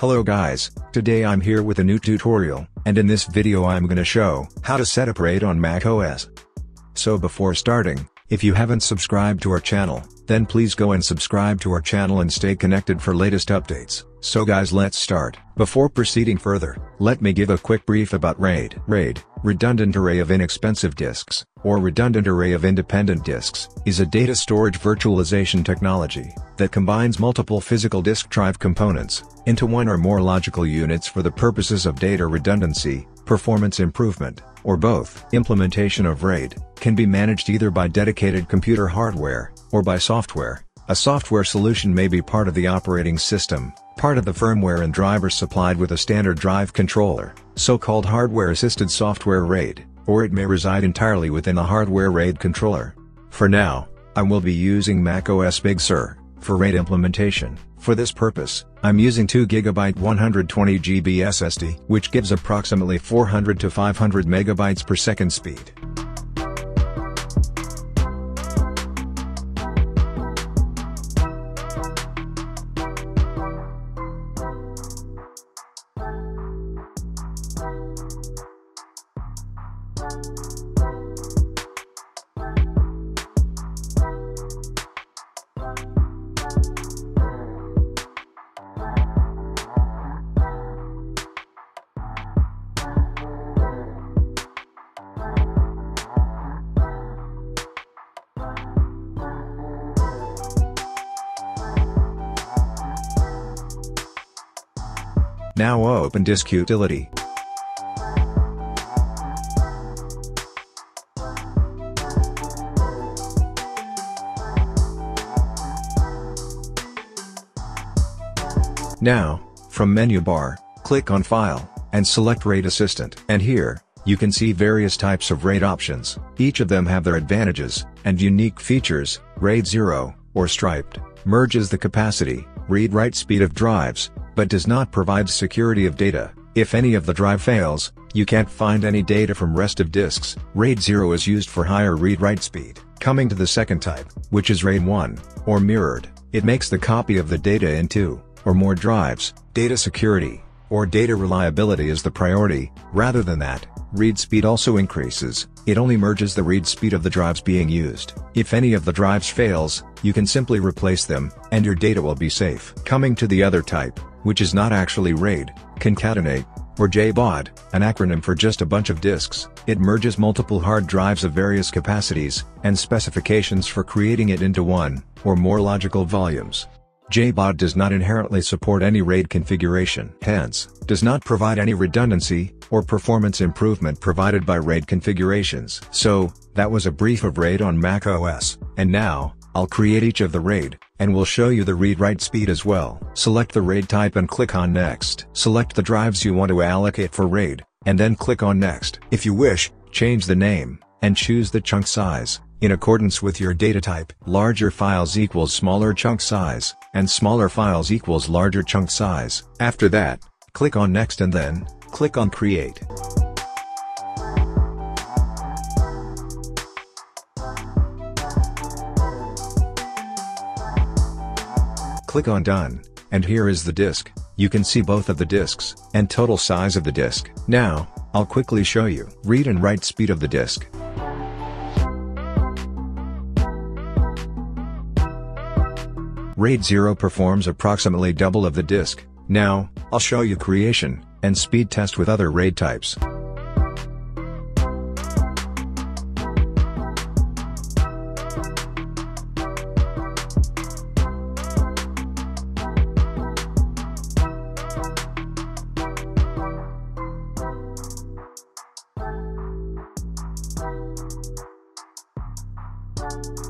Hello guys, today I'm here with a new tutorial, and in this video I'm gonna show how to set up RAID on macOS. So before starting, if you haven't subscribed to our channel, then please go and subscribe to our channel and stay connected for latest updates. So guys let's start. Before proceeding further, let me give a quick brief about RAID. RAID, Redundant Array of Inexpensive Disks, or Redundant Array of Independent Disks, is a data storage virtualization technology that combines multiple physical disk drive components into one or more logical units for the purposes of data redundancy, performance improvement, or both. Implementation of RAID can be managed either by dedicated computer hardware or by software. A software solution may be part of the operating system, part of the firmware and drivers supplied with a standard drive controller, so-called hardware-assisted software RAID, or it may reside entirely within a hardware RAID controller. For now, I will be using macOS Big Sur for RAID implementation. For this purpose, I'm using 2GB 120GB SSD, which gives approximately 400 to 500 megabytes per second speed. Now open Disk Utility. Now, from menu bar, click on File, and select RAID Assistant. And here, you can see various types of RAID options. Each of them have their advantages, and unique features. RAID 0, or striped, merges the capacity, read-write speed of drives, but does not provide security of data. If any of the drive fails, you can't find any data from rest of disks. RAID 0 is used for higher read-write speed. Coming to the second type, which is RAID 1, or mirrored, it makes the copy of the data in two or more drives. Data security, or data reliability is the priority, rather than that, read speed also increases, it only merges the read speed of the drives being used. If any of the drives fails, you can simply replace them, and your data will be safe. Coming to the other type, which is not actually RAID, concatenate, or JBOD, an acronym for just a bunch of disks. It merges multiple hard drives of various capacities, and specifications for creating it into one, or more logical volumes. JBOD does not inherently support any RAID configuration, hence, does not provide any redundancy, or performance improvement provided by RAID configurations. So, that was a brief of RAID on macOS, and now, I'll create each of the RAID, and will show you the read-write speed as well. Select the RAID type and click on Next. Select the drives you want to allocate for RAID, and then click on Next. If you wish, change the name, and choose the chunk size, in accordance with your data type. Larger files equals smaller chunk size, and smaller files equals larger chunk size. After that, click on Next and then, click on Create. Click on Done, and here is the disk. You can see both of the disks, and total size of the disk. Now, I'll quickly show you. Read and write speed of the disk. RAID 0 performs approximately double of the disk. Now, I'll show you creation, and speed test with other RAID types. Thank you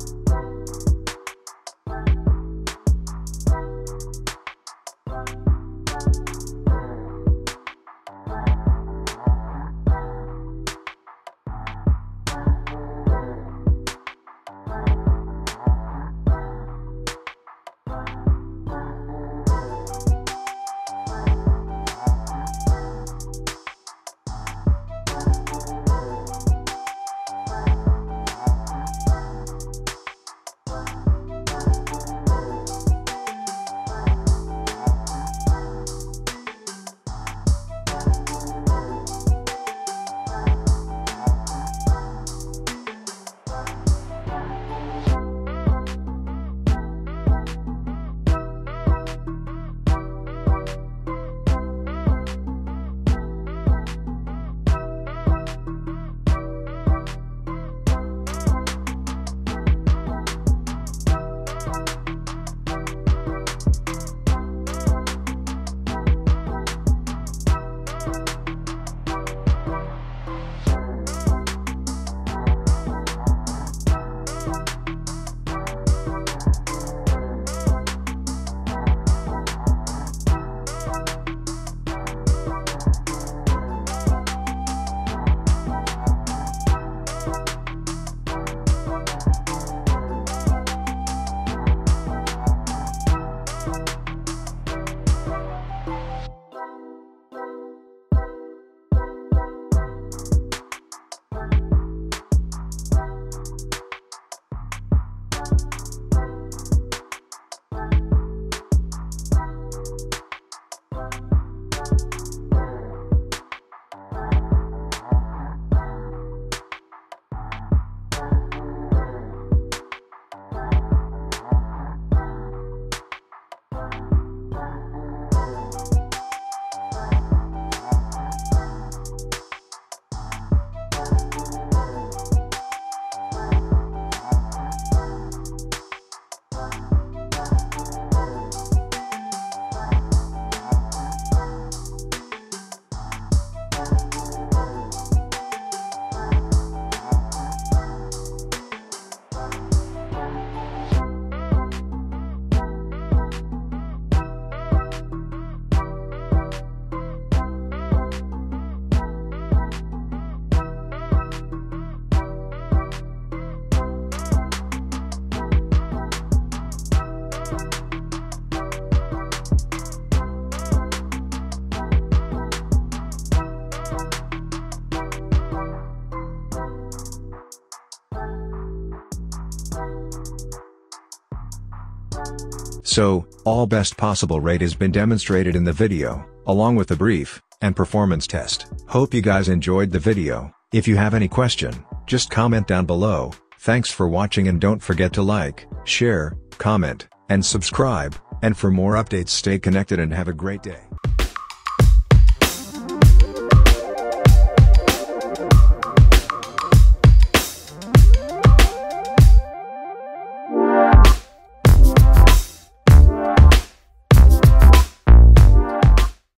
Bye. So, all best possible RAID has been demonstrated in the video, along with the brief, and performance test. Hope you guys enjoyed the video, if you have any question, just comment down below, thanks for watching and don't forget to like, share, comment, and subscribe, and for more updates stay connected and have a great day.